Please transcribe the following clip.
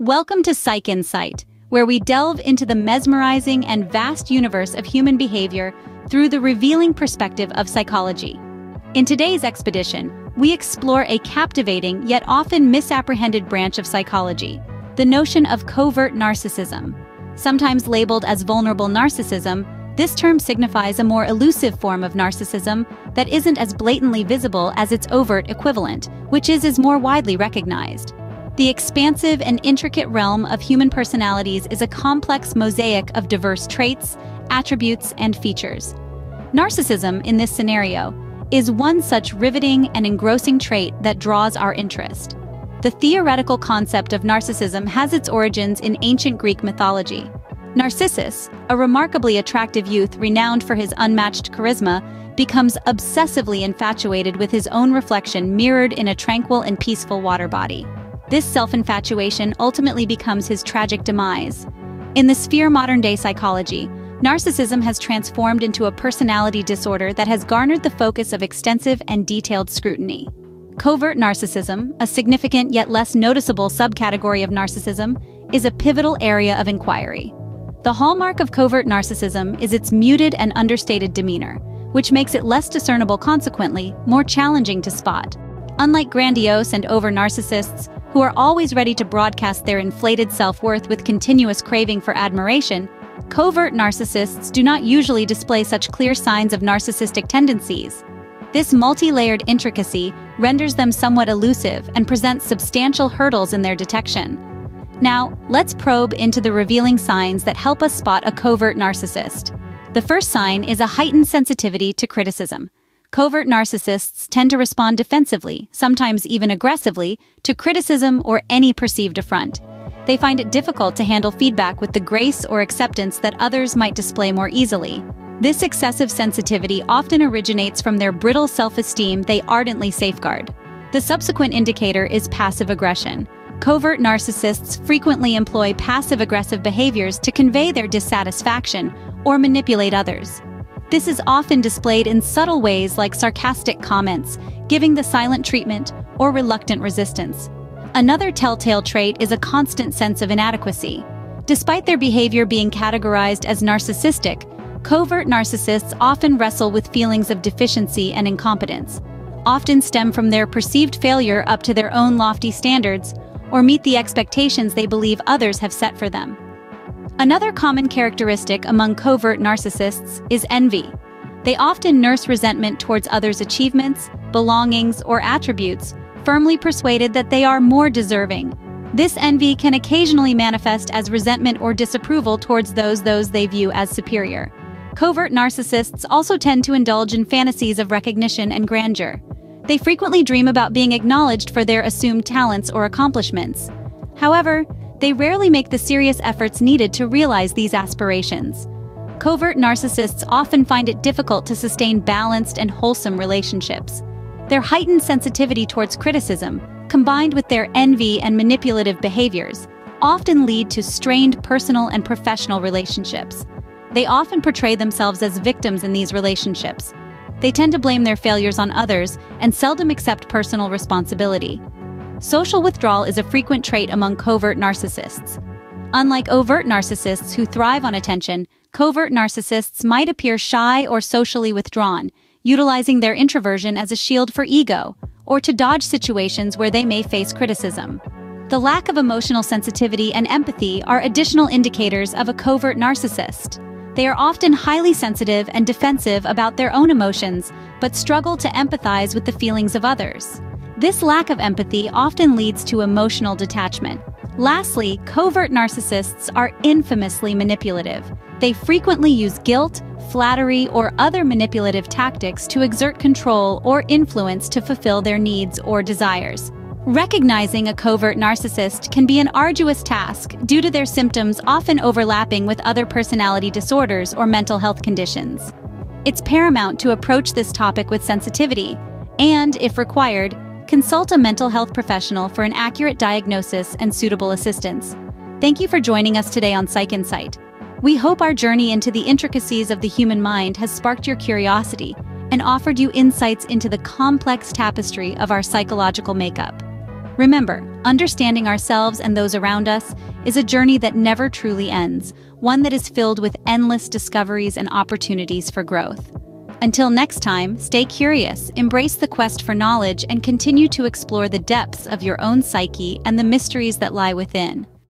Welcome to Psych Insight, where we delve into the mesmerizing and vast universe of human behavior through the revealing perspective of psychology. In today's expedition, we explore a captivating yet often misapprehended branch of psychology, the notion of covert narcissism. Sometimes labeled as vulnerable narcissism, this term signifies a more elusive form of narcissism that isn't as blatantly visible as its overt equivalent, which is as more widely recognized. The expansive and intricate realm of human personalities is a complex mosaic of diverse traits, attributes, and features. Narcissism, in this scenario, is one such riveting and engrossing trait that draws our interest. The theoretical concept of narcissism has its origins in ancient Greek mythology. Narcissus, a remarkably attractive youth renowned for his unmatched charisma, becomes obsessively infatuated with his own reflection mirrored in a tranquil and peaceful water body. This self-infatuation ultimately becomes his tragic demise. In the sphere modern-day psychology, narcissism has transformed into a personality disorder that has garnered the focus of extensive and detailed scrutiny. Covert narcissism, a significant yet less noticeable subcategory of narcissism, is a pivotal area of inquiry. The hallmark of covert narcissism is its muted and understated demeanor, which makes it less discernible consequently, more challenging to spot. Unlike grandiose and over-narcissists, who are always ready to broadcast their inflated self-worth with continuous craving for admiration, covert narcissists do not usually display such clear signs of narcissistic tendencies. This multi-layered intricacy renders them somewhat elusive and presents substantial hurdles in their detection. Now, let's probe into the revealing signs that help us spot a covert narcissist. The first sign is a heightened sensitivity to criticism. Covert narcissists tend to respond defensively, sometimes even aggressively, to criticism or any perceived affront. They find it difficult to handle feedback with the grace or acceptance that others might display more easily. This excessive sensitivity often originates from their brittle self-esteem they ardently safeguard. The subsequent indicator is passive aggression. Covert narcissists frequently employ passive-aggressive behaviors to convey their dissatisfaction or manipulate others. This is often displayed in subtle ways like sarcastic comments, giving the silent treatment, or reluctant resistance. Another telltale trait is a constant sense of inadequacy. Despite their behavior being categorized as narcissistic, covert narcissists often wrestle with feelings of deficiency and incompetence, often stem from their perceived failure up to their own lofty standards, or meet the expectations they believe others have set for them. Another common characteristic among covert narcissists is envy. They often nurse resentment towards others' achievements, belongings, or attributes, firmly persuaded that they are more deserving. This envy can occasionally manifest as resentment or disapproval towards those those they view as superior. Covert narcissists also tend to indulge in fantasies of recognition and grandeur. They frequently dream about being acknowledged for their assumed talents or accomplishments. However, they rarely make the serious efforts needed to realize these aspirations. Covert narcissists often find it difficult to sustain balanced and wholesome relationships. Their heightened sensitivity towards criticism, combined with their envy and manipulative behaviors, often lead to strained personal and professional relationships. They often portray themselves as victims in these relationships, they tend to blame their failures on others and seldom accept personal responsibility. Social withdrawal is a frequent trait among covert narcissists. Unlike overt narcissists who thrive on attention, covert narcissists might appear shy or socially withdrawn, utilizing their introversion as a shield for ego, or to dodge situations where they may face criticism. The lack of emotional sensitivity and empathy are additional indicators of a covert narcissist. They are often highly sensitive and defensive about their own emotions, but struggle to empathize with the feelings of others. This lack of empathy often leads to emotional detachment. Lastly, covert narcissists are infamously manipulative. They frequently use guilt, flattery, or other manipulative tactics to exert control or influence to fulfill their needs or desires. Recognizing a covert narcissist can be an arduous task due to their symptoms often overlapping with other personality disorders or mental health conditions. It's paramount to approach this topic with sensitivity and, if required, consult a mental health professional for an accurate diagnosis and suitable assistance. Thank you for joining us today on Psych Insight. We hope our journey into the intricacies of the human mind has sparked your curiosity and offered you insights into the complex tapestry of our psychological makeup. Remember, understanding ourselves and those around us is a journey that never truly ends, one that is filled with endless discoveries and opportunities for growth. Until next time, stay curious, embrace the quest for knowledge, and continue to explore the depths of your own psyche and the mysteries that lie within.